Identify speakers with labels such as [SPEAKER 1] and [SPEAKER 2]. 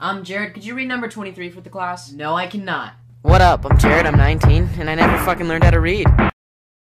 [SPEAKER 1] Um, Jared, could you read number 23 for the class?
[SPEAKER 2] No, I cannot.
[SPEAKER 3] What up? I'm Jared, I'm 19, and I never fucking learned how to read.